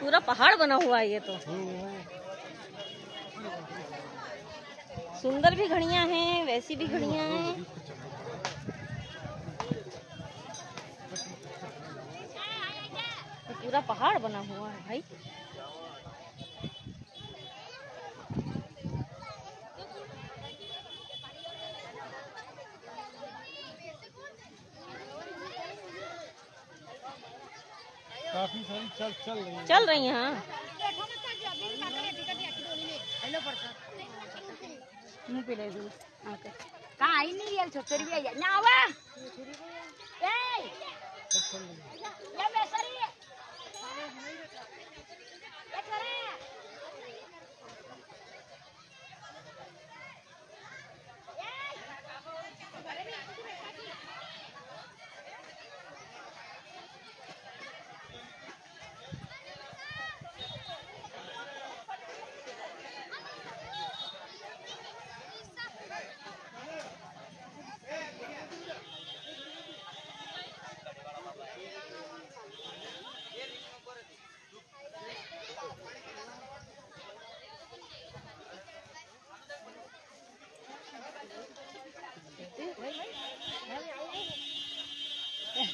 पूरा पहाड़ बना हुआ है ये तो। सुंदर भी घड़िया हैं, वैसी भी घड़िया हैं। पूरा पहाड़ बना हुआ है भाई। काफ़ी सारी चल चल रही है। चल रही है हाँ। मुँह पे ले दो। आके कहाँ आई नहीं रियल छोटी? भी आई ना